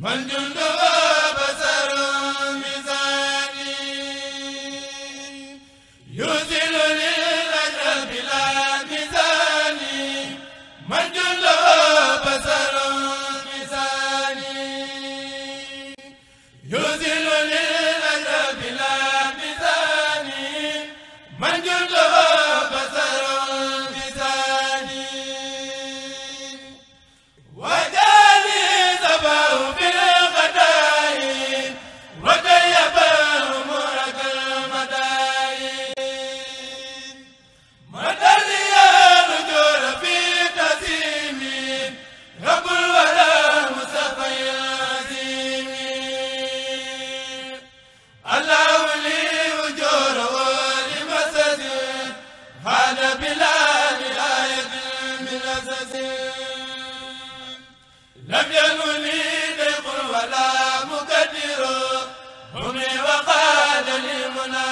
man jundu basaru mizaani وقال لي منى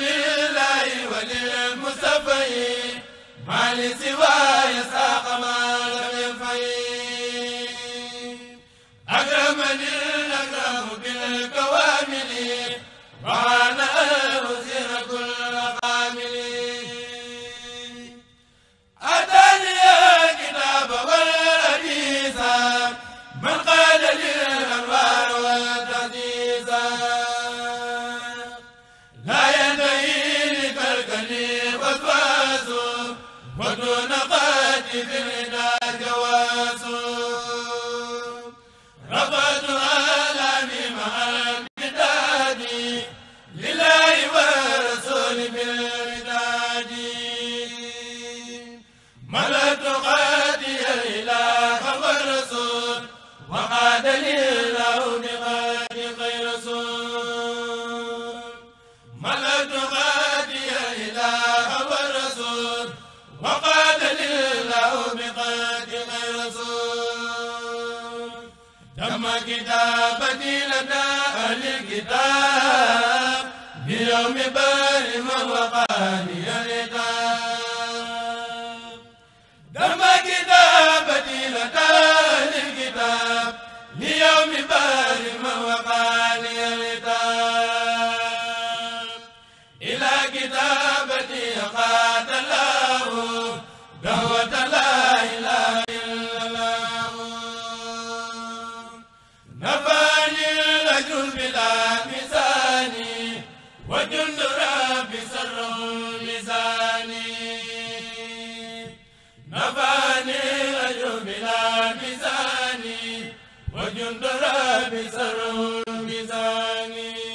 لله وللمصطفى ما لسواه Ibn كتابتي لدى أهل الكتاب بيوم بار من وقاني الكتاب وجند رب سر ميزاني نفاني أجر بلا ميزاني وجند رب سر ميزاني